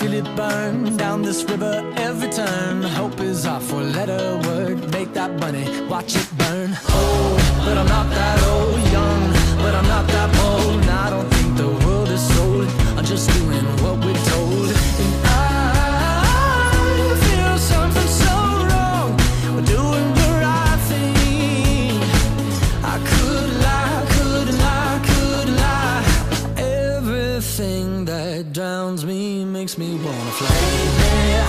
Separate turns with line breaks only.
feel it burn down this river every turn. Hope is our four-letter word. Make that money, watch it burn. Oh, but I'm not that old. thing that drowns me makes me wanna fly.